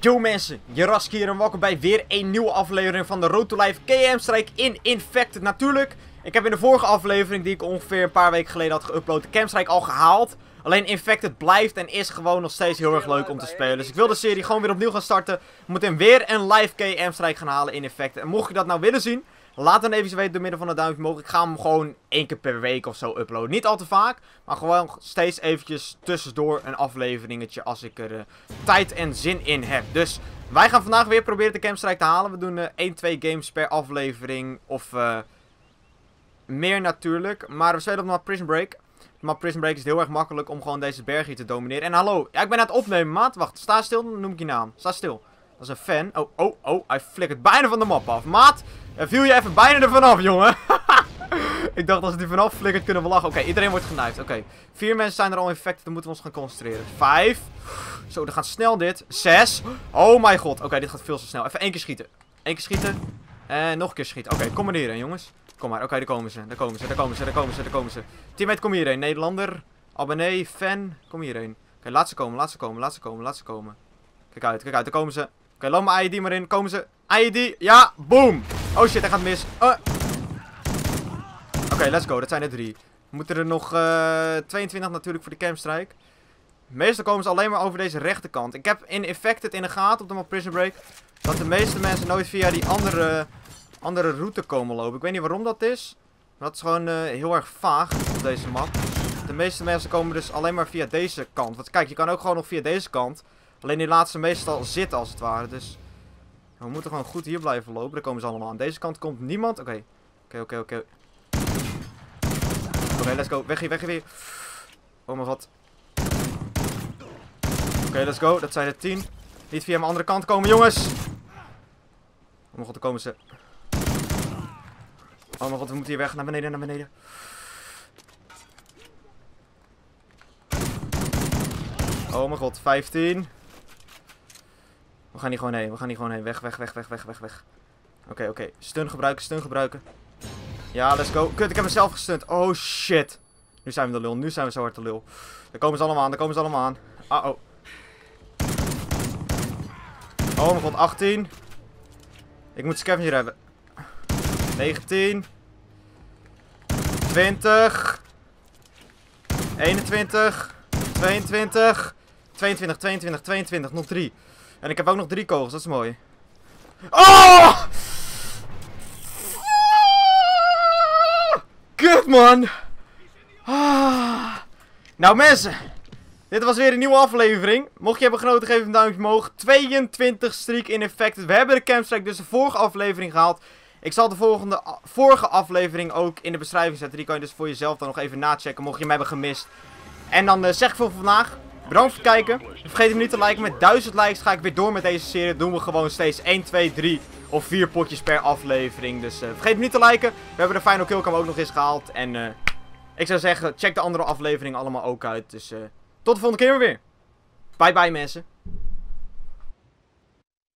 Yo mensen, Jarask hier en welkom bij weer een nieuwe aflevering van de Road to Life KM-strijk in Infected. Natuurlijk, ik heb in de vorige aflevering die ik ongeveer een paar weken geleden had geüpload de Campstrike al gehaald. Alleen Infected blijft en is gewoon nog steeds heel erg leuk om te spelen. Dus ik wil de serie gewoon weer opnieuw gaan starten. We moeten weer een live KM-strijk gaan halen in Infected. En mocht je dat nou willen zien, Laat dan even weten door middel van een duimpje omhoog. Ik ga hem gewoon één keer per week of zo uploaden. Niet al te vaak, maar gewoon steeds eventjes tussendoor een afleveringetje als ik er uh, tijd en zin in heb. Dus wij gaan vandaag weer proberen de campstrike te halen. We doen uh, 1, 2 games per aflevering of uh, meer natuurlijk. Maar we spelen op maar Prison Break. Maar Prison Break is heel erg makkelijk om gewoon deze berg hier te domineren. En hallo, ja, ik ben aan het opnemen, maat. Wacht, sta stil, dan noem ik je naam. Sta stil. Dat is een fan. Oh, oh, oh, hij flikkert bijna van de map af. Maat, er viel je even bijna er vanaf, jongen. ik dacht, als er vanaf flikkert, kunnen we lachen. Oké, iedereen wordt genaaid. Oké, vier mensen zijn er al infected. Dan moeten we ons gaan concentreren. Vijf. Zo, dan gaat snel dit. Zes. Oh mijn god. Oké, dit gaat veel te snel. Even één keer schieten. Eén keer schieten. En nog een keer schieten. Oké, kom maar hierheen, jongens. Kom maar. Oké, daar komen ze. Daar komen ze. Daar komen ze. Daar komen ze. Daar komen ze. Teammate, kom hierheen. Nederlander. Abonnee. Fan. Kom hierheen. Oké, laat ze komen. Laat ze komen. Laat ze komen. Laat ze komen. Kijk uit. Kijk uit. Daar komen ze. Oké, loop mijn ID maar in. Komen ze. ID. Ja, boom. Oh shit, hij gaat mis. Uh. Oké, let's go. Dat zijn er drie. Moeten er nog uh, eh, 22 natuurlijk voor de campstrike. Meestal komen ze alleen maar over deze rechterkant. Ik heb in Infected in de gaten op de map Prison Break... dat de meeste mensen nooit via die andere, andere route komen lopen. Ik weet niet waarom dat is. Maar dat is gewoon uh, heel erg vaag op deze map. De meeste mensen komen dus alleen maar via deze kant. Want kijk, je kan ook gewoon nog via deze kant. Alleen die ze meestal zitten als het ware. Dus we moeten gewoon goed hier blijven lopen. Daar komen ze allemaal aan. Deze kant komt niemand. Oké. Oké, oké, oké. Oké, let's go. Weg hier, weg hier. Oh mijn god. Oké, let's go. Dat zijn er tien. Niet via mijn andere kant komen, jongens. Oh mijn god, daar komen ze. Oh mijn god, we moeten hier weg. Naar beneden, naar beneden. Oh mijn god, 15. We gaan hier gewoon heen, we gaan hier gewoon heen. Weg, weg, weg, weg, weg, weg, weg. Oké, oké. Stun gebruiken, stun gebruiken. Ja, let's go. Kut, ik heb mezelf gestunt. Oh, shit. Nu zijn we de lul, nu zijn we zo hard de lul. Daar komen ze allemaal aan, daar komen ze allemaal aan. Ah, oh. Oh mijn god, 18. Ik moet scavenger hebben. 19. 20. 21. 22. 22, 22, 22. Nog 3. En ik heb ook nog drie kogels, dat is mooi. Oh! Kut, man! Ah. Nou, mensen. Dit was weer een nieuwe aflevering. Mocht je hebben genoten, geef een duimpje omhoog. 22 streak in effect. We hebben de campstrike dus de vorige aflevering gehaald. Ik zal de volgende, vorige aflevering ook in de beschrijving zetten. Die kan je dus voor jezelf dan nog even nachecken, mocht je hem hebben gemist. En dan uh, zeg ik voor vandaag. Bedankt voor het kijken. Vergeet hem niet te liken. Met 1000 likes ga ik weer door met deze serie. Doen we gewoon steeds 1, 2, 3 of 4 potjes per aflevering. Dus uh, vergeet hem niet te liken. We hebben de Final Killcam ook nog eens gehaald. En uh, ik zou zeggen, check de andere afleveringen allemaal ook uit. Dus tot de volgende keer weer. Bye bye mensen.